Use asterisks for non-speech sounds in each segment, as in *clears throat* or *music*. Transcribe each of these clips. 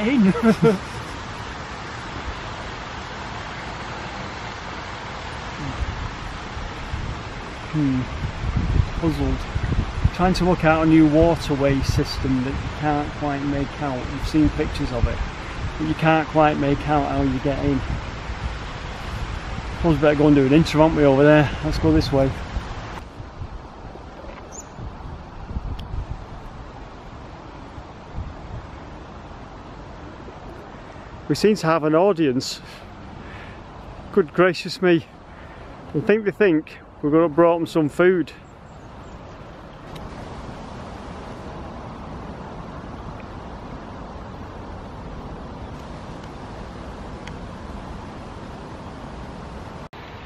to get in. hmm. Puzzled. Trying to work out a new waterway system that you can't quite make out. You've seen pictures of it, but you can't quite make out how you get in. We better go and do an intro, aren't we, over there? Let's go this way. We seem to have an audience. Good gracious me. I think they think we're going to brought them some food.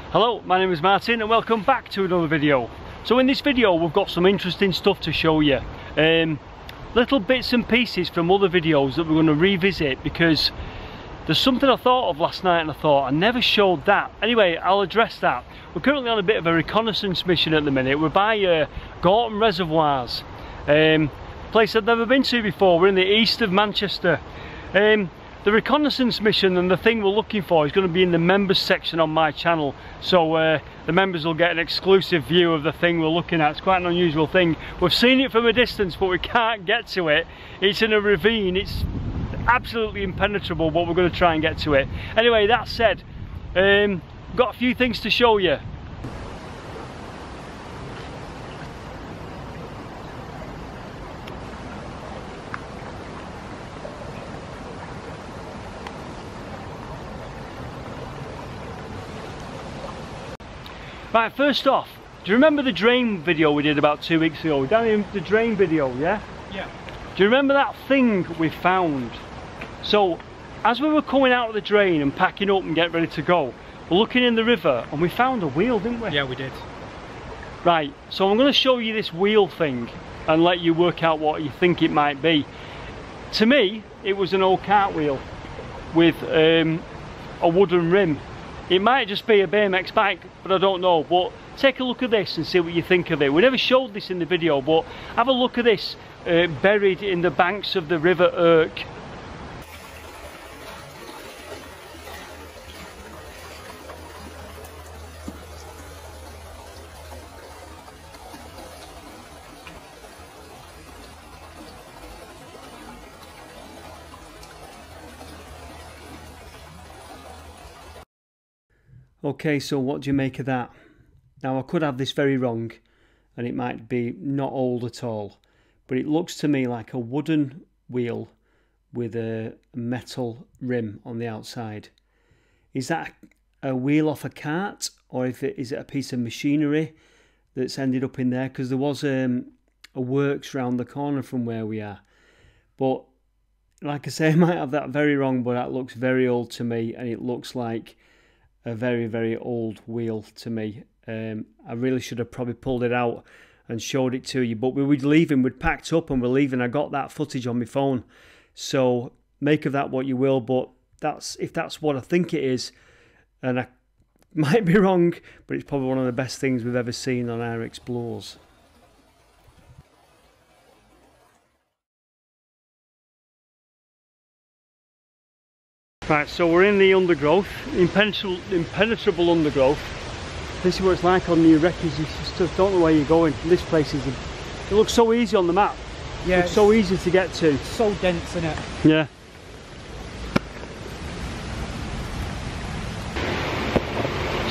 Hello, my name is Martin and welcome back to another video. So in this video we've got some interesting stuff to show you. Um, little bits and pieces from other videos that we're going to revisit because there's something I thought of last night and I thought I never showed that. Anyway, I'll address that. We're currently on a bit of a reconnaissance mission at the minute. We're by uh, Gorton Reservoirs, um, place I've never been to before. We're in the east of Manchester. Um, the reconnaissance mission and the thing we're looking for is going to be in the members section on my channel so uh, the members will get an exclusive view of the thing we're looking at it's quite an unusual thing we've seen it from a distance but we can't get to it it's in a ravine it's absolutely impenetrable but we're going to try and get to it anyway that said um, got a few things to show you Right, first off, do you remember the drain video we did about two weeks ago? Down in the drain video, yeah? Yeah. Do you remember that thing we found? So, as we were coming out of the drain and packing up and getting ready to go, we're looking in the river and we found a wheel, didn't we? Yeah, we did. Right, so I'm going to show you this wheel thing and let you work out what you think it might be. To me, it was an old cartwheel with um, a wooden rim it might just be a BMX bike, but I don't know. But take a look at this and see what you think of it. We never showed this in the video, but have a look at this uh, buried in the banks of the River Irk. Okay, so what do you make of that? Now I could have this very wrong and it might be not old at all, but it looks to me like a wooden wheel with a metal rim on the outside. Is that a wheel off a cart or if it, is it a piece of machinery that's ended up in there? Because there was um, a works round the corner from where we are. But like I say, *laughs* I might have that very wrong, but that looks very old to me and it looks like a very very old wheel to me. Um, I really should have probably pulled it out and showed it to you, but we were leaving. We'd packed up and we're leaving. I got that footage on my phone, so make of that what you will. But that's if that's what I think it is, and I *laughs* might be wrong, but it's probably one of the best things we've ever seen on our explores. Right, so we're in the undergrowth, impenetrable, impenetrable undergrowth. This is what it's like on the wreckage. You just don't know where you're going. This place is, it looks so easy on the map. Yeah, it's so easy to get to. So dense, isn't it? Yeah.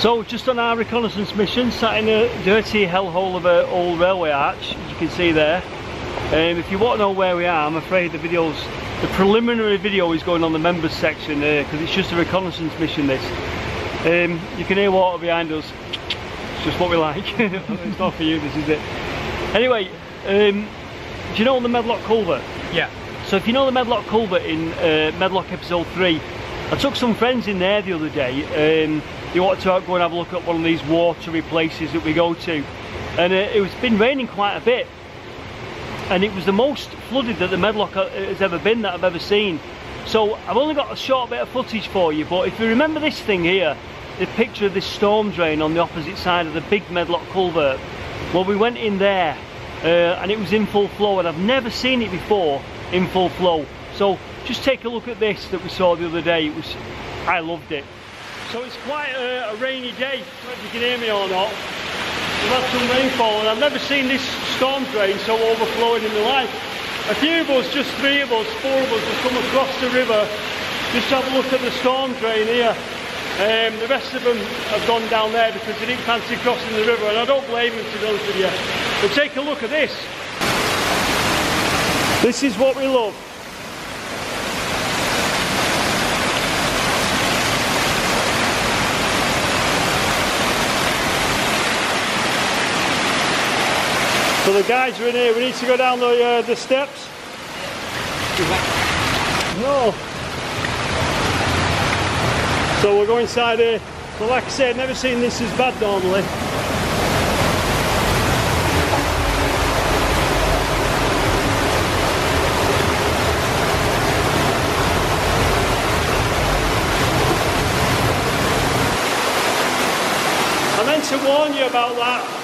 So just on our reconnaissance mission, sat in a dirty hellhole of an old railway arch, as you can see there. Um, if you want to know where we are, I'm afraid the video's the preliminary video is going on the members section there because uh, it's just a reconnaissance mission this. Um, you can hear water behind us. It's just what we like. *laughs* it's not for you, this is it. Anyway, um, do you know the Medlock Culvert? Yeah. So if you know the Medlock Culvert in uh, Medlock episode 3, I took some friends in there the other day. Um, they wanted to go and have a look at one of these watery places that we go to. And uh, it's been raining quite a bit and it was the most flooded that the Medlock has ever been that I've ever seen. So I've only got a short bit of footage for you, but if you remember this thing here, the picture of this storm drain on the opposite side of the big Medlock culvert, well we went in there uh, and it was in full flow and I've never seen it before in full flow. So just take a look at this that we saw the other day. It was, I loved it. So it's quite a, a rainy day, if you can hear me or not. We've had some rainfall and I've never seen this storm drain so overflowing in the life. A few of us, just three of us, four of us have come across the river just have a look at the storm drain here. Um, the rest of them have gone down there because they didn't fancy crossing the river and I don't blame them to be honest with you. But take a look at this. This is what we love. So the guys are in here, we need to go down the, uh, the steps. No. So we'll go inside here. But like I said, never seen this as bad normally. I meant to warn you about that.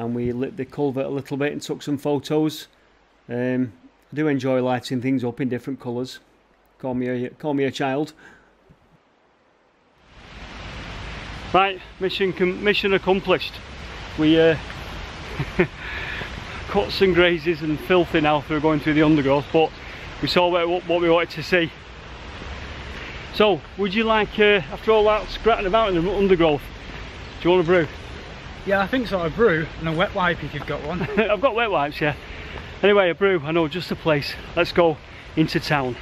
and we lit the culvert a little bit and took some photos. Um, I do enjoy lighting things up in different colours. Call me a, call me a child. Right, mission mission accomplished. We uh, *laughs* cuts and grazes and filthy now through going through the undergrowth, but we saw what, what we wanted to see. So, would you like, uh, after all that scratching about in the undergrowth, do you want a brew? Yeah, I think so, a brew and a wet wipe if you've got one. *laughs* I've got wet wipes, yeah. Anyway, a brew, I know just a place. Let's go into town.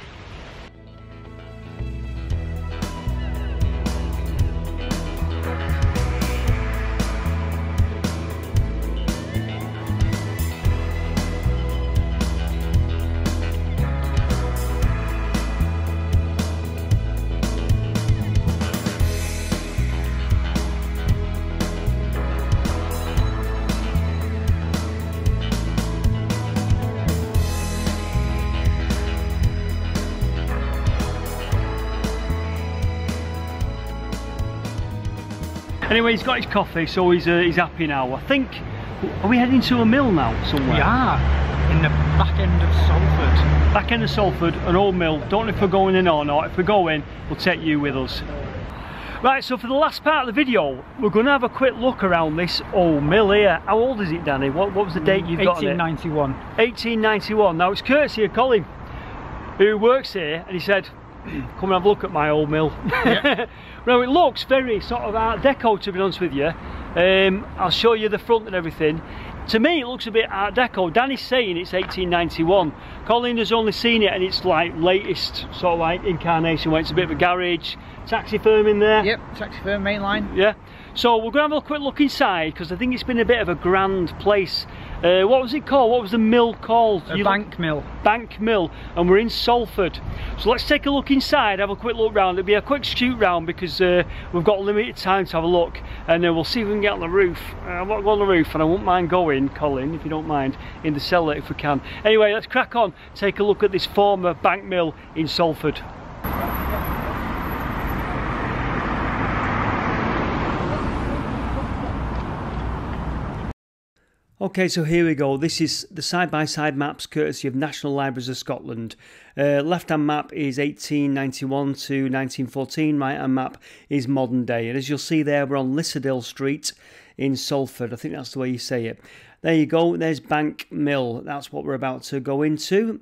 Anyway, he's got his coffee, so he's uh, he's happy now. I think. Are we heading to a mill now somewhere? Yeah, in the back end of Salford. Back end of Salford, an old mill. Don't know if we're going in or not. If we go in, we'll take you with us. Right, so for the last part of the video, we're going to have a quick look around this old mill here. How old is it, Danny? What, what was the date you've got on it? 1891. 1891. Now, it's courtesy of Colin, who works here, and he said, *clears throat* come and have a look at my old mill. Yep. *laughs* now, it looks very sort of art deco, to be honest with you. Um, I'll show you the front and everything. To me, it looks a bit art deco. Danny's saying it's 1891. Colin has only seen it, and it's like latest sort of like incarnation, where it's a bit of a garage, taxi firm in there. Yep, taxi firm, main line. Yeah. So we're going to have a quick look inside because I think it's been a bit of a grand place. Uh, what was it called? What was the mill called? Bank mill. Bank Mill and we're in Salford. So let's take a look inside, have a quick look round. It'll be a quick shoot round because uh, we've got limited time to have a look and uh, we'll see if we can get on the roof. Uh, I want to go on the roof and I won't mind going, Colin, if you don't mind, in the cellar if we can. Anyway, let's crack on, take a look at this former bank mill in Salford. Okay, so here we go. This is the side-by-side maps courtesy of National Libraries of Scotland. Uh, left-hand map is 1891 to 1914. Right-hand map is modern day. And as you'll see there, we're on Lissadel Street in Salford. I think that's the way you say it. There you go. There's Bank Mill. That's what we're about to go into.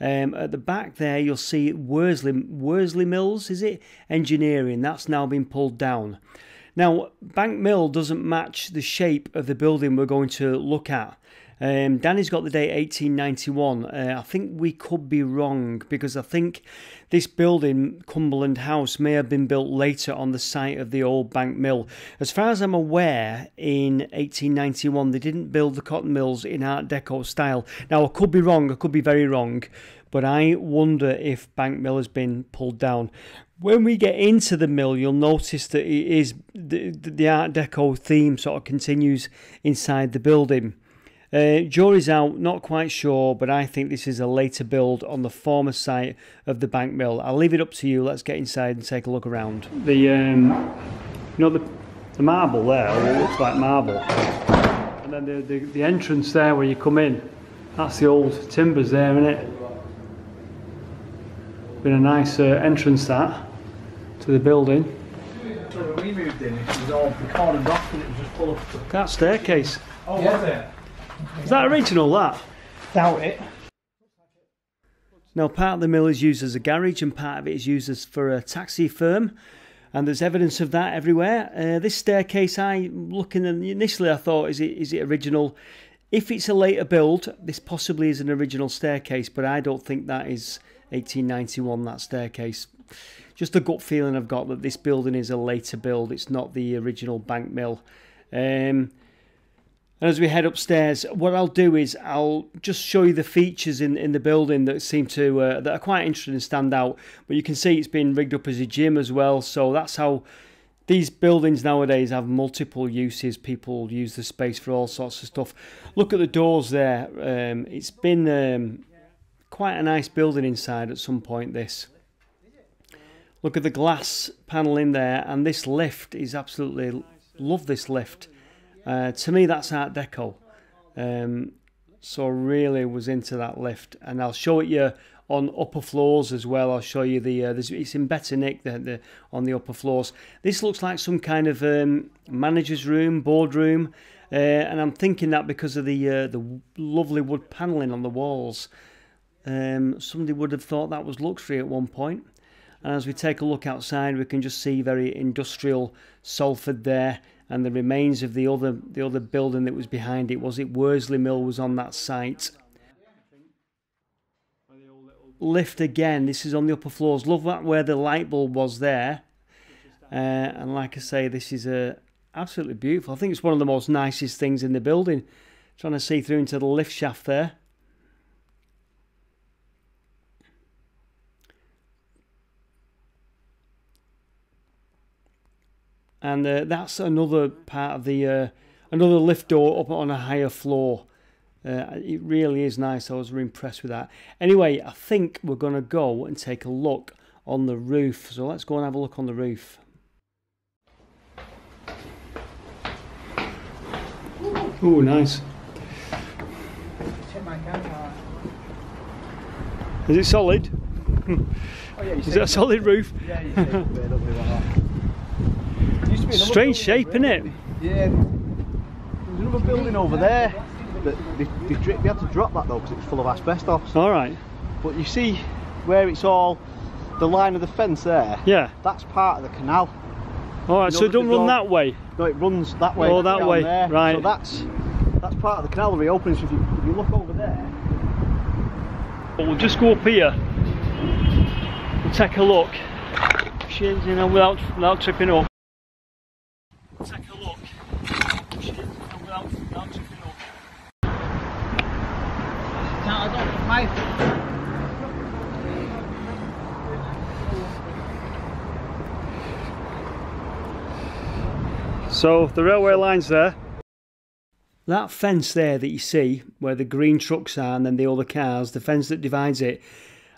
Um, at the back there, you'll see Worsley, Worsley Mills, is it? Engineering. That's now been pulled down. Now, Bank Mill doesn't match the shape of the building we're going to look at. Um, Danny's got the date 1891. Uh, I think we could be wrong because I think this building, Cumberland House, may have been built later on the site of the old bank mill. As far as I'm aware, in 1891 they didn't build the cotton mills in Art Deco style. Now I could be wrong, I could be very wrong, but I wonder if Bank Mill has been pulled down. When we get into the mill, you'll notice that it is the, the Art Deco theme sort of continues inside the building. Uh, jury's out, not quite sure, but I think this is a later build on the former site of the bank mill. I'll leave it up to you. Let's get inside and take a look around. The, um, you know, the, the marble there, looks like marble, and then the, the, the entrance there where you come in, that's the old timbers there, isn't it? Been a nice uh, entrance that to the building. So when we moved in, it was all cordoned off and it was just full of. That staircase. Oh, was it? Is that original, that? Doubt it. Now, part of the mill is used as a garage and part of it is used as for a taxi firm. And there's evidence of that everywhere. Uh, this staircase, I looking initially I thought, is it is it original? If it's a later build, this possibly is an original staircase, but I don't think that is 1891. That staircase, just a gut feeling I've got that this building is a later build. It's not the original bank mill. Um, and as we head upstairs, what I'll do is I'll just show you the features in, in the building that seem to uh, that are quite interesting and stand out. But you can see it's been rigged up as a gym as well. So that's how these buildings nowadays have multiple uses. People use the space for all sorts of stuff. Look at the doors there. Um, it's been um, quite a nice building inside at some point. This. Look at the glass panel in there, and this lift is absolutely love. This lift. Uh, to me, that's Art Deco. Um, so really was into that lift, and I'll show it you on upper floors as well. I'll show you the uh, it's in better nick the, the, on the upper floors. This looks like some kind of um, manager's room, boardroom, uh, and I'm thinking that because of the uh, the lovely wood panelling on the walls. Um, somebody would have thought that was luxury at one point. And as we take a look outside, we can just see very industrial Salford there and the remains of the other the other building that was behind it. Was it Worsley Mill was on that site? Lift again. This is on the upper floors. Love that where the light bulb was there. Uh, and like I say, this is a absolutely beautiful. I think it's one of the most nicest things in the building. Trying to see through into the lift shaft there. And uh, that's another part of the uh, another lift door up on a higher floor. Uh, it really is nice. I was really impressed with that. Anyway, I think we're going to go and take a look on the roof. So let's go and have a look on the roof. Oh, nice. Is it solid? Oh, yeah, *laughs* is it a solid roof? Yeah, *laughs* Strange shape, isn't it? Yeah. There's another building over there. But they, they, they had to drop that though because it was full of asbestos. All right. But you see where it's all the line of the fence there. Yeah. That's part of the canal. All right. You know so it don't run all- that way. No, it runs that way. Oh, that way, there. right. So that's that's part of the canal reopening. So if you, if you look over there, But we'll just go up here. We'll take a look. Shit, you know, without without tripping up. Take a look. Shit, you know, without, without tripping up. So the railway line's there. That fence there that you see, where the green trucks are and then the other cars, the fence that divides it,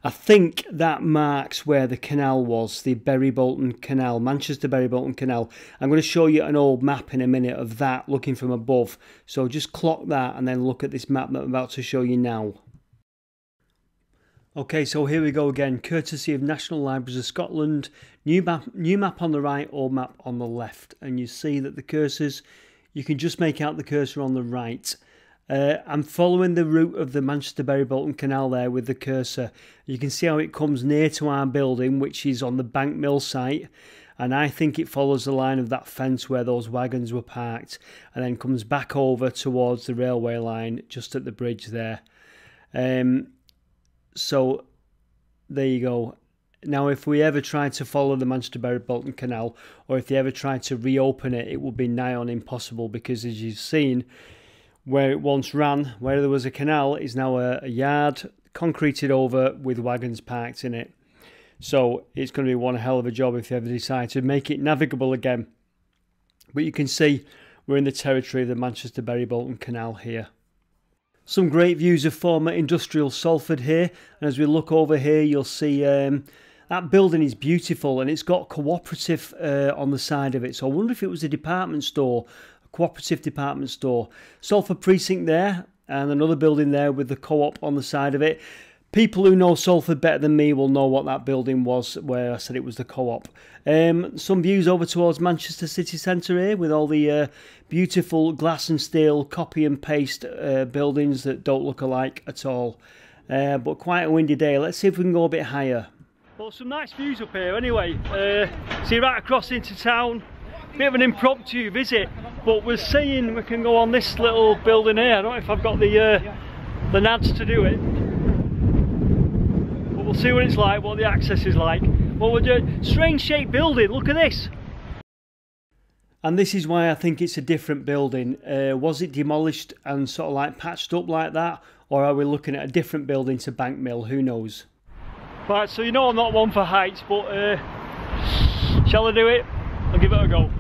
I think that marks where the canal was, the Bury Bolton Canal, Manchester Bury Bolton Canal. I'm going to show you an old map in a minute of that looking from above. So just clock that and then look at this map that I'm about to show you now. Okay, so here we go again, courtesy of National Libraries of Scotland. New map, new map on the right, old map on the left. And you see that the cursors, you can just make out the cursor on the right. Uh, I'm following the route of the Manchester Bury Bolton Canal there with the cursor. You can see how it comes near to our building, which is on the Bank Mill site. and I think it follows the line of that fence where those wagons were parked and then comes back over towards the railway line just at the bridge there. Um, so there you go. Now, if we ever try to follow the Manchester Bury Bolton Canal, or if they ever try to reopen it, it would be nigh on impossible because, as you've seen, where it once ran, where there was a canal, is now a, a yard concreted over with wagons parked in it. So it's going to be one hell of a job if they ever decide to make it navigable again. But you can see we're in the territory of the Manchester Bury Bolton Canal here. Some great views of former industrial Salford here, and as we look over here, you'll see um, that building is beautiful and it's got cooperative uh, on the side of it. So I wonder if it was a department store, a cooperative department store. Salford Precinct there, and another building there with the co-op on the side of it. People who know Salford better than me will know what that building was, where I said it was the co-op. Um, some views over towards Manchester City Centre here, with all the uh, beautiful glass and steel copy and paste uh, buildings that don't look alike at all. Uh, but quite a windy day. Let's see if we can go a bit higher. Well, some nice views up here anyway. Uh, see right across into town. Bit of an impromptu visit, but we're seeing we can go on this little building here. I don't know if I've got the uh, the nads to do it we'll see what it's like, what the access is like. What we're doing, strange shaped building, look at this. And this is why I think it's a different building. Uh, was it demolished and sort of like patched up like that? Or are we looking at a different building to Bank Mill? Who knows? Right, so you know I'm not one for heights, but uh, shall I do it? I'll give it a go.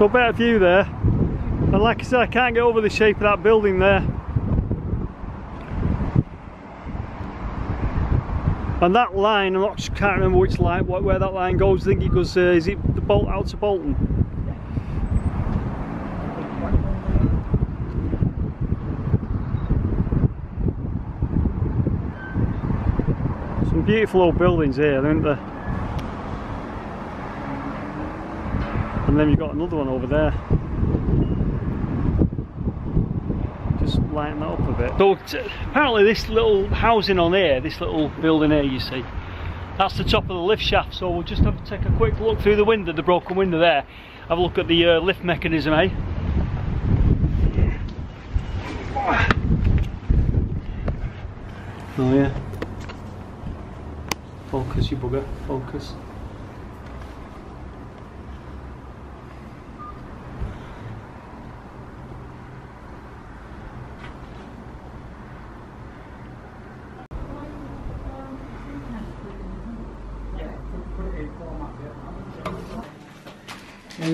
So a better view there. And like I said, I can't get over the shape of that building there. And that line, I can't remember which line, where that line goes. I think it goes, uh, is it the bolt out to Bolton? Some beautiful old buildings here, aren't there? And then you've got another one over there. Just lighten that up a bit. So apparently this little housing on here this little building here you see that's the top of the lift shaft. So we'll just have to take a quick look through the window the broken window there. Have a look at the uh, lift mechanism eh? Oh yeah. Focus you bugger. Focus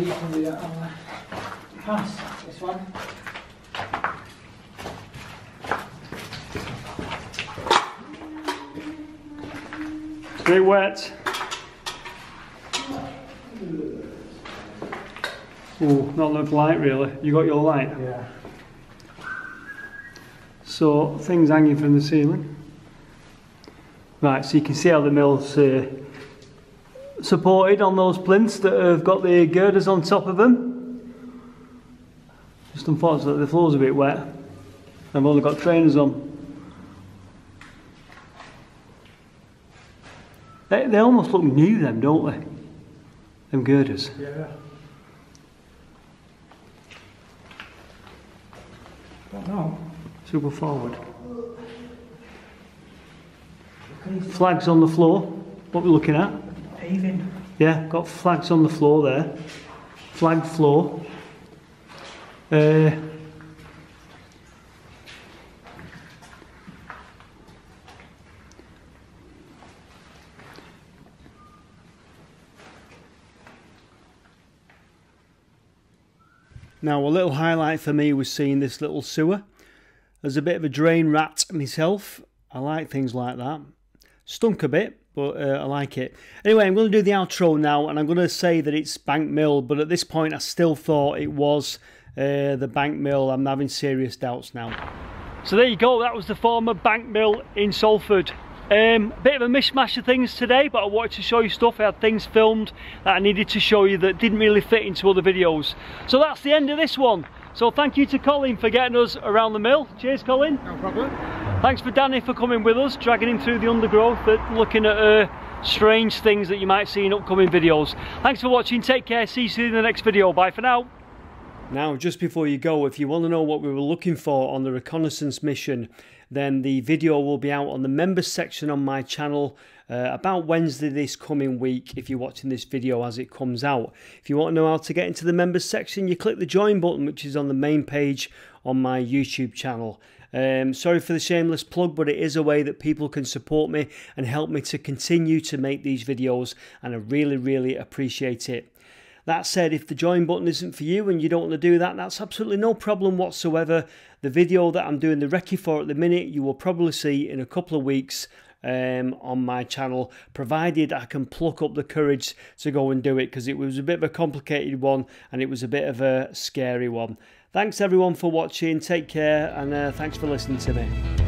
you can do that on the pass, this one. It's a wet. Oh, not enough light really. You got your light? Yeah. So things hanging from the ceiling. Right, so you can see how the mill's uh, supported on those plinths that have got the girders on top of them. Just unfortunately the floor's a bit wet. I've only got trainers on. They, they almost look new them, don't they? Them girders. Yeah. Don't know. Super forward. Flags on the floor. What we're looking at? Paving. Yeah, got flags on the floor there. Flag floor. Uh, Now, a little highlight for me was seeing this little sewer. As a bit of a drain rat myself, I like things like that. Stunk a bit, but uh, I like it. Anyway, I'm going to do the outro now, and I'm going to say that it's Bank Mill, but at this point, I still thought it was uh, the Bank Mill. I'm having serious doubts now. So there you go, that was the former Bank Mill in Salford. Um, bit of a mishmash of things today, but I wanted to show you stuff. I had things filmed that I needed to show you that didn't really fit into other videos. So that's the end of this one. So thank you to Colin for getting us around the mill. Cheers, Colin. No problem. Thanks for Danny for coming with us, dragging him through the undergrowth, looking at uh, strange things that you might see in upcoming videos. Thanks for watching, take care, see you in the next video. Bye for now. Now, just before you go, if you want to know what we were looking for on the reconnaissance mission, then the video will be out on the members section on my channel uh, about Wednesday this coming week if you're watching this video as it comes out. If you want to know how to get into the members section, you click the join button, which is on the main page on my YouTube channel. Um, sorry for the shameless plug, but it is a way that people can support me and help me to continue to make these videos, and I really, really appreciate it. That said, if the join button isn't for you and you don't want to do that, that's absolutely no problem whatsoever. The video that I'm doing the recce for at the minute, you will probably see in a couple of weeks um, on my channel, provided I can pluck up the courage to go and do it because it was a bit of a complicated one and it was a bit of a scary one. Thanks everyone for watching, take care, and uh, thanks for listening to me.